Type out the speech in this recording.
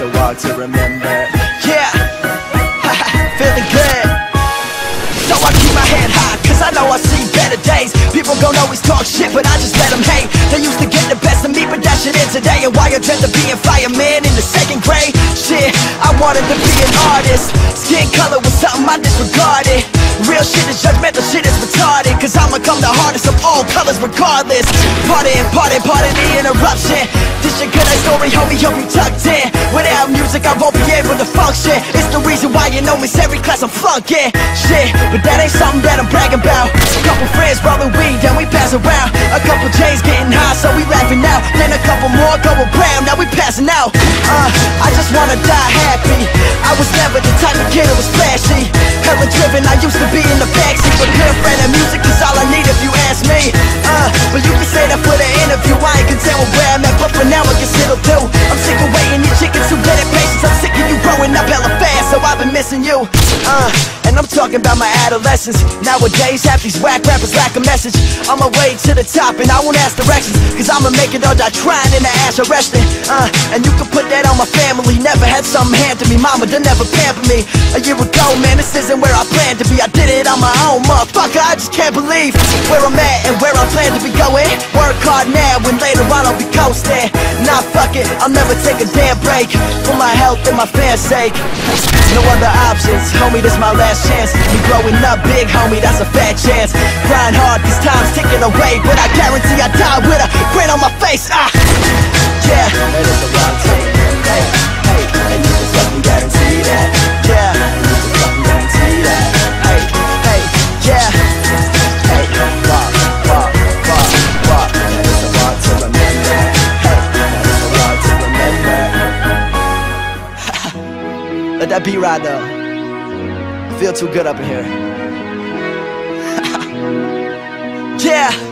a walk to remember. Yeah, feeling good. So I keep my head high, cause I know I see better days. People gon' always talk shit, but I just let them hate. They used to get the best of me, but that shit is today. And why I dreamt of being fireman in the second grade. Shit, I wanted to be an artist. Skin color was something I disregarded. Real shit is judgmental, shit is retarded. Cause I'ma come the hardest of all colors regardless. Pardon, pardon, pardon the interruption. This your good night story, homie, hope you tucked in. Music, I won't be able to function. It's the reason why you know me, every class I'm flunking. Shit, but that ain't something that I'm bragging about. A couple friends rolling weed, then we pass around. A couple J's getting high, so we laughing out. Then a couple more go around, now we passing out. Uh, I just wanna die happy. I was never the type of kid that was flashy. Heroin driven, I used to be in the backseat. But good friend and music is all I need if you ask me. Uh, but you can say that for the interview. I ain't content with where I'm at, but for now Uh, and I'm talking about my adolescence. Nowadays, half these whack rappers lack a message. On my way to the top, and I won't ask directions. Cause I'ma make it or die trying in the ash arresting. Uh, and you can put that on my family. Never had something handed to me. Mama, they never pamper me. A year ago, man, this isn't where I planned to be. I did it on my own, motherfucker. I just can't believe where I'm at and where I plan to be going. Work hard now, and later on I'll be coasting. It, I'll never take a damn break. For my health and my fans' sake. No other options, homie, this my last chance. Me growing up big, homie, that's a fat chance. Grind hard, cause time's ticking away. But I guarantee I die with a grin on my face. Ah, Let that beat ride though. I feel too good up in here. yeah.